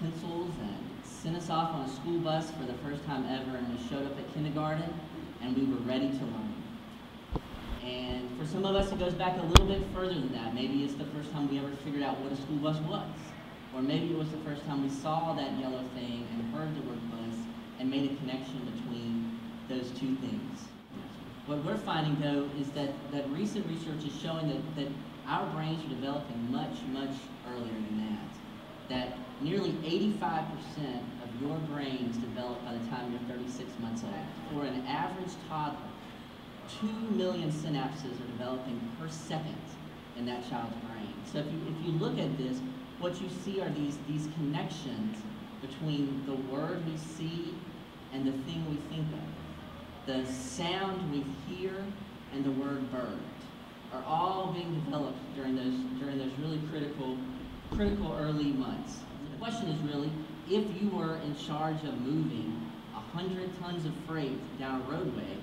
pencils and sent us off on a school bus for the first time ever and we showed up at kindergarten and we were ready to learn. And for some of us, it goes back a little bit further than that. Maybe it's the first time we ever figured out what a school bus was. Or maybe it was the first time we saw that yellow thing and heard the word bus and made a connection between those two things. What we're finding, though, is that, that recent research is showing that, that our brains are developing much, much earlier than that. That nearly 85% of your brain is developed by the time you're 36 months old. For an average toddler, 2 million synapses are developing per second in that child's brain. So if you, if you look at this, what you see are these, these connections between the word we see and the thing we think of. The sound we hear and the word bird are all being developed during those, during those really critical, critical early months. The question is really, if you were in charge of moving 100 tons of freight down a roadway,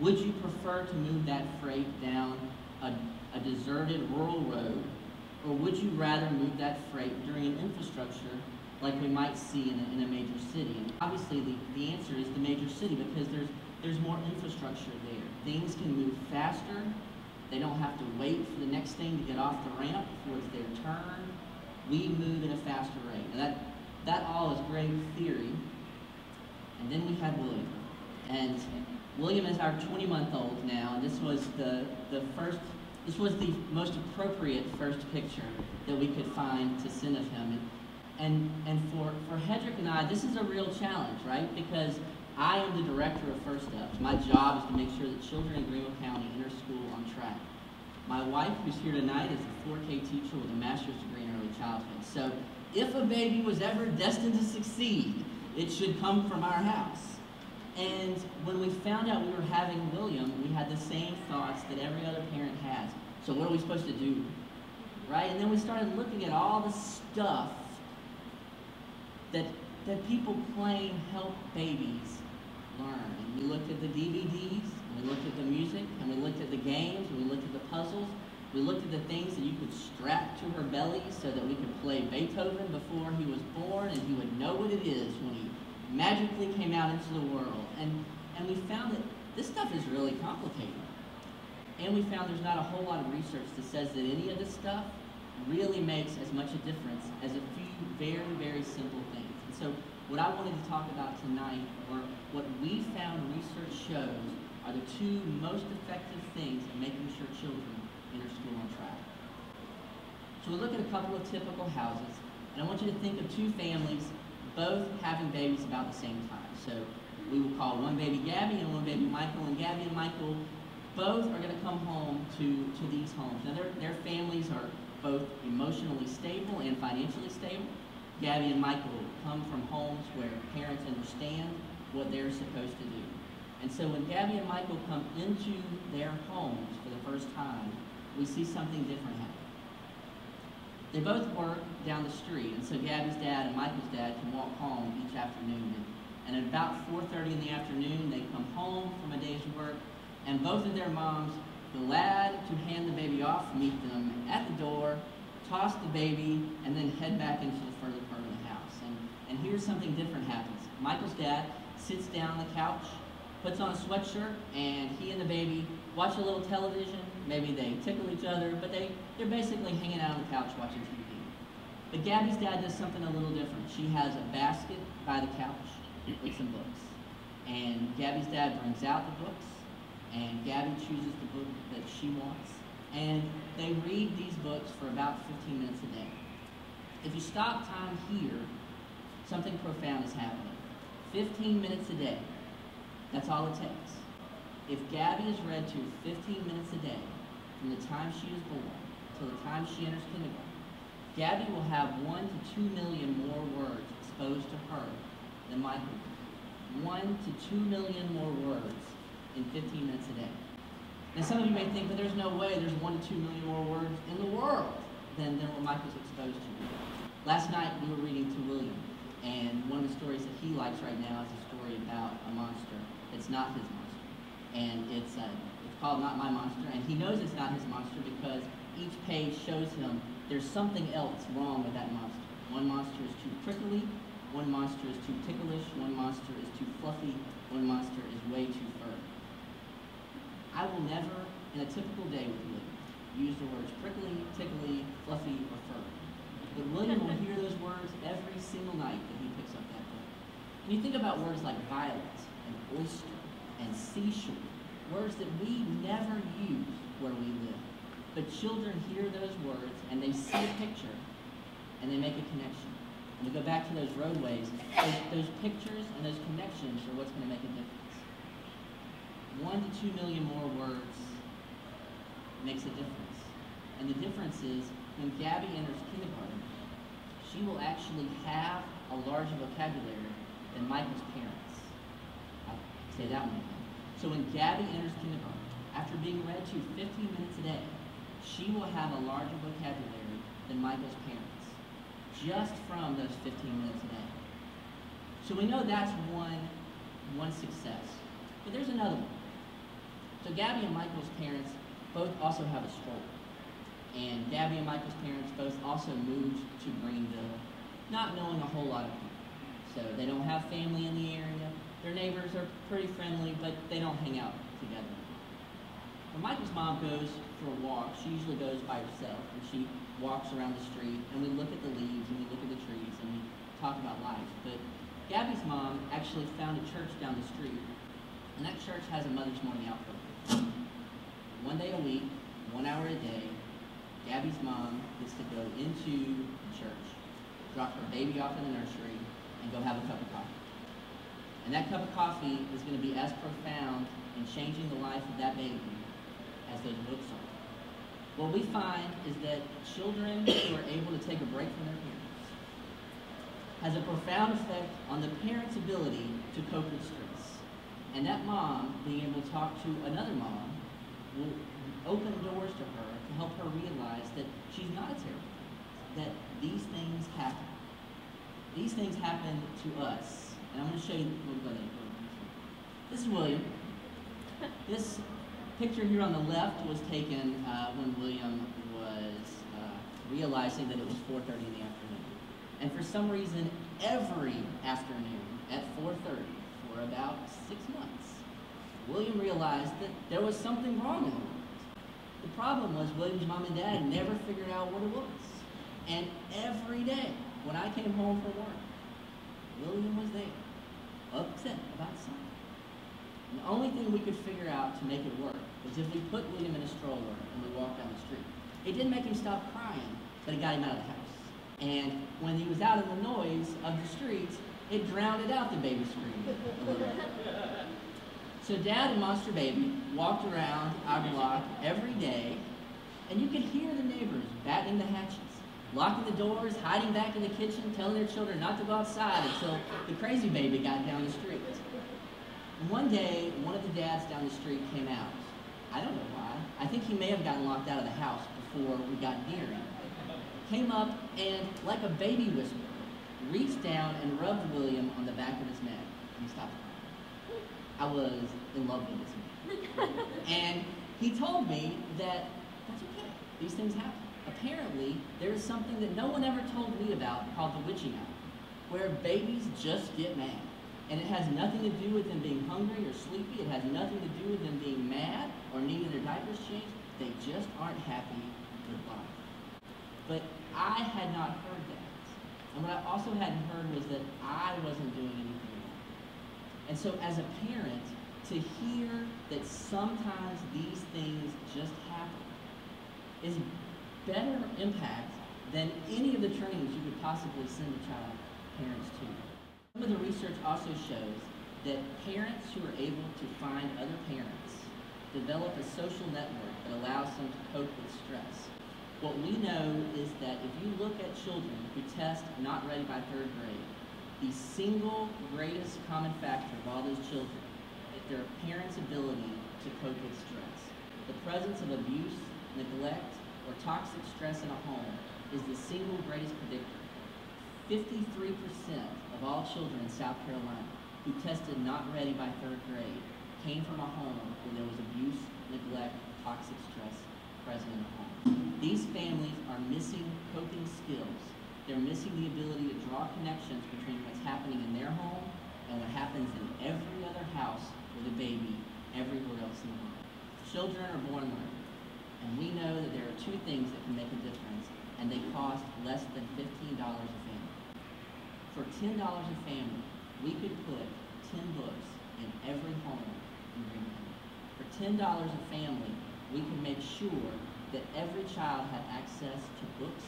would you prefer to move that freight down a, a deserted rural road, or would you rather move that freight during an infrastructure like we might see in a, in a major city? And obviously, the, the answer is the major city because there's, there's more infrastructure there. Things can move faster. They don't have to wait for the next thing to get off the ramp before it's their turn. We move at a faster rate. And that, that all is great theory. And then we had William. And William is our 20 month old now, and this was the, the first, this was the most appropriate first picture that we could find to send of him. And, and and for, for Hedrick and I, this is a real challenge, right? Because I am the director of First Steps. My job is to make sure that children in Greenville County enter school on track. My wife, who's here tonight, is a 4K teacher with a master's degree in early. So if a baby was ever destined to succeed, it should come from our house. And when we found out we were having William, we had the same thoughts that every other parent has. So what are we supposed to do? Right? And then we started looking at all the stuff that, that people claim help babies learn. And we looked at the DVDs, and we looked at the music, and we looked at the games, and we looked at the puzzles. We looked at the things that you could strap to her belly so that we could play Beethoven before he was born, and he would know what it is when he magically came out into the world. And, and we found that this stuff is really complicated. And we found there's not a whole lot of research that says that any of this stuff really makes as much a difference as a few very, very simple things. And so what I wanted to talk about tonight, or what we found research shows, are the two most effective things in making sure children enter school on track. So we look at a couple of typical houses, and I want you to think of two families both having babies about the same time. So we will call one baby Gabby and one baby Michael, and Gabby and Michael both are going to come home to, to these homes. Now, their, their families are both emotionally stable and financially stable. Gabby and Michael come from homes where parents understand what they're supposed to do. And so when Gabby and Michael come into their homes for the first time, we see something different happen. They both work down the street, and so Gabby's dad and Michael's dad can walk home each afternoon. And, and at about 4.30 in the afternoon, they come home from a day's work, and both of their moms, glad to hand the baby off, meet them at the door, toss the baby, and then head back into the further part of the house. And, and here's something different happens. Michael's dad sits down on the couch, puts on a sweatshirt, and he and the baby watch a little television. Maybe they tickle each other, but they, they're basically hanging out on the couch watching TV. But Gabby's dad does something a little different. She has a basket by the couch with some books. And Gabby's dad brings out the books, and Gabby chooses the book that she wants. And they read these books for about 15 minutes a day. If you stop time here, something profound is happening. 15 minutes a day. That's all it takes. If Gabby is read to 15 minutes a day, from the time she is born till the time she enters kindergarten, Gabby will have one to two million more words exposed to her than Michael. One to two million more words in 15 minutes a day. Now some of you may think, but there's no way there's one to two million more words in the world than, than what Michael's exposed to. Last night we were reading to William, and one of the stories that he likes right now is a story about a monster. It's not his monster. And it's, uh, it's called Not My Monster, and he knows it's not his monster because each page shows him there's something else wrong with that monster. One monster is too prickly, one monster is too ticklish, one monster is too fluffy, one monster is way too furry. I will never, in a typical day with William, use the words prickly, tickly, fluffy, or furry. But William will hear those words every single night that he picks up that book. And you think about words like violet and oyster and seashore, words that we never use where we live. But children hear those words and they see a picture and they make a connection. And we go back to those roadways, those, those pictures and those connections are what's going to make a difference. One to two million more words makes a difference. And the difference is when Gabby enters kindergarten, she will actually have a larger vocabulary than Michael's parents. I'll say that one. So when Gabby enters kindergarten, after being read to 15 minutes a day, she will have a larger vocabulary than Michael's parents, just from those 15 minutes a day. So we know that's one, one success. But there's another one. So Gabby and Michael's parents both also have a stroller. And Gabby and Michael's parents both also moved to Greenville, not knowing a whole lot of people. So they don't have family in the area. Their neighbors are pretty friendly, but they don't hang out together. When Michael's mom goes for a walk, she usually goes by herself, and she walks around the street, and we look at the leaves, and we look at the trees, and we talk about life. But Gabby's mom actually found a church down the street, and that church has a Mother's Morning Out program. One day a week, one hour a day, Gabby's mom gets to go into the church, drop her baby off in the nursery, and go have a cup of coffee. And that cup of coffee is going to be as profound in changing the life of that baby as those books are. What we find is that children who are able to take a break from their parents has a profound effect on the parent's ability to cope with stress. And that mom being able to talk to another mom will open doors to her to help her realize that she's not a terrible that these things happen. These things happen to us. And I'm going to show you. This is William. This picture here on the left was taken uh, when William was uh, realizing that it was 4.30 in the afternoon. And for some reason, every afternoon at 4.30 for about six months, William realized that there was something wrong in the world. The problem was William's mom and dad never figured out what it was. And every day, when I came home from work, William was there, upset about something. And the only thing we could figure out to make it work was if we put William in a stroller and we walked down the street. It didn't make him stop crying, but it got him out of the house. And when he was out in the noise of the streets, it drowned out the baby scream. So Dad and Monster Baby walked around our block every day, and you could hear the neighbors batting the hatches, locking the doors, hiding back in the kitchen, telling their children not to go outside until the crazy baby got down the street. One day, one of the dads down the street came out. I don't know why. I think he may have gotten locked out of the house before we got near him. Came up and, like a baby whisperer, reached down and rubbed William on the back of his neck. And he stopped crying. I was in love with this man. and he told me that that's okay. These things happen. Apparently, there is something that no one ever told me about called the witching hour, where babies just get mad. And it has nothing to do with them being hungry or sleepy. It has nothing to do with them being mad or needing their diapers changed. They just aren't happy with life. But I had not heard that. And what I also hadn't heard was that I wasn't doing anything wrong. And so as a parent, to hear that sometimes these things just happen is better impact than any of the trainings you could possibly send a child parents to. Some of the research also shows that parents who are able to find other parents develop a social network that allows them to cope with stress. What we know is that if you look at children who test not ready by third grade, the single greatest common factor of all those children is their parents' ability to cope with stress. The presence of abuse, neglect, or toxic stress in a home is the single greatest predictor. 53% of all children in South Carolina who tested not ready by third grade came from a home where there was abuse, neglect, toxic stress present in the home. These families are missing coping skills. They're missing the ability to draw connections between what's happening in their home and what happens in every other house with a baby everywhere else in the world. Children are born learning, and we know that there are two things that can make a difference, and they cost less than $15 a family. For $10 a family, we could put 10 books in every home in Green County. For $10 a family, we can make sure that every child had access to books,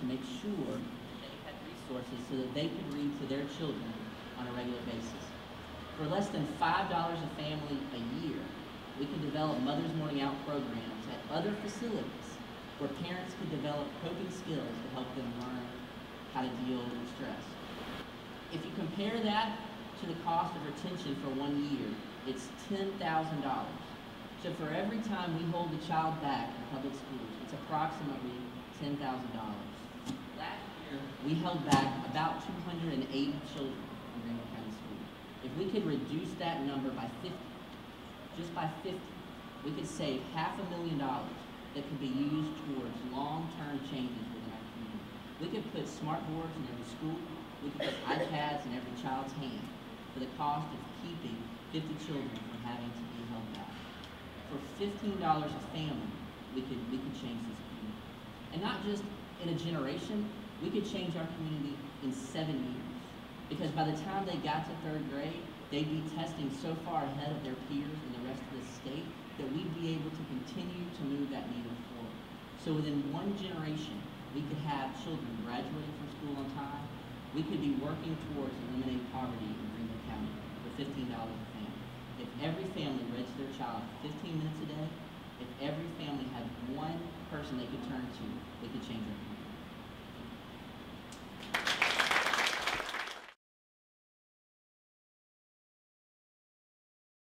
to make sure that they had resources so that they could read to their children on a regular basis. For less than $5 a family a year, we can develop Mother's Morning Out programs at other facilities where parents can develop coping skills to help them learn how to deal with stress. If you compare that to the cost of retention for one year, it's $10,000. So for every time we hold a child back in public schools, it's approximately $10,000. Last year, we held back about 280 children in Greenville County School. If we could reduce that number by 50, just by 50, we could save half a million dollars that can be used towards long-term changes within our community. We could put smart boards in every school. We could put iPads in every child's hand for the cost of keeping 50 children from having to be held back. For $15 a family, we could, we could change this community. And not just in a generation, we could change our community in seven years. Because by the time they got to third grade, they'd be testing so far ahead of their peers in the rest of the state that we'd be able to continue to move that needle forward. So within one generation, we could have children graduating from school on time. We could be working towards eliminating poverty in Greenville County for $15 a family. If every family read to their child 15 minutes a day, if every family had one person they could turn to, they could change their community.